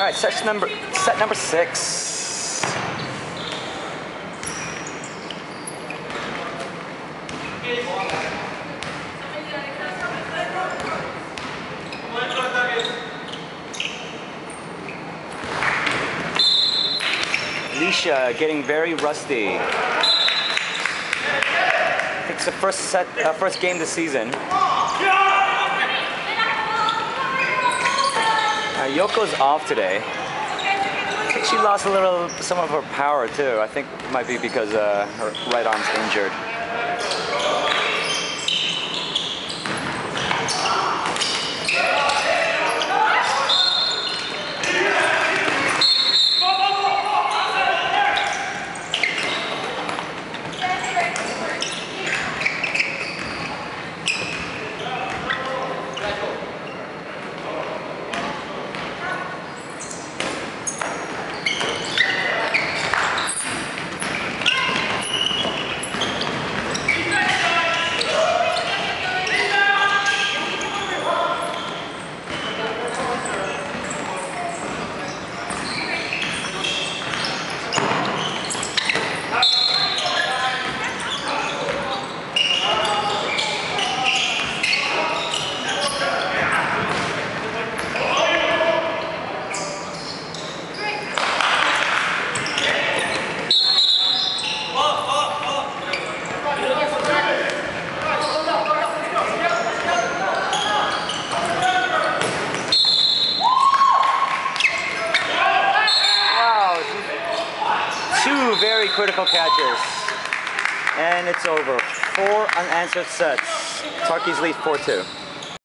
All right, set number set number six. Alicia getting very rusty. It's the first set, uh, first game this season. Yoko's off today. She lost a little, some of her power too. I think it might be because uh, her right arm's injured. Very critical catches. And it's over. Four unanswered sets. Tarkies lead 4-2.